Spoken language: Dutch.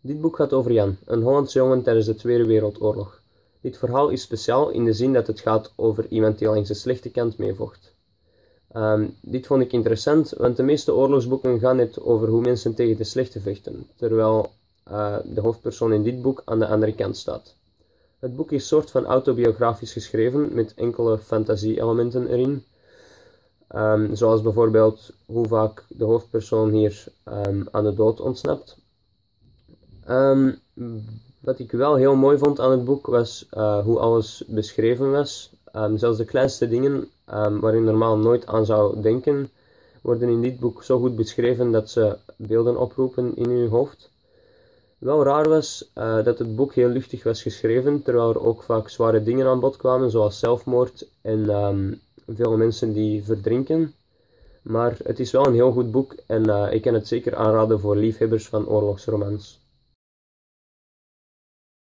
Dit boek gaat over Jan, een Hollandse jongen tijdens de Tweede Wereldoorlog. Dit verhaal is speciaal in de zin dat het gaat over iemand die langs de slechte kant meevocht. Um, dit vond ik interessant, want de meeste oorlogsboeken gaan net over hoe mensen tegen de slechte vechten, terwijl uh, de hoofdpersoon in dit boek aan de andere kant staat. Het boek is soort van autobiografisch geschreven met enkele fantasie-elementen erin, um, zoals bijvoorbeeld hoe vaak de hoofdpersoon hier um, aan de dood ontsnapt. Um, wat ik wel heel mooi vond aan het boek was uh, hoe alles beschreven was. Um, zelfs de kleinste dingen um, waar je normaal nooit aan zou denken, worden in dit boek zo goed beschreven dat ze beelden oproepen in je hoofd. Wel raar was uh, dat het boek heel luchtig was geschreven, terwijl er ook vaak zware dingen aan bod kwamen, zoals zelfmoord en veel mensen die verdrinken. Maar het is wel een heel goed boek en uh, ik kan het zeker aanraden voor liefhebbers van oorlogsromans.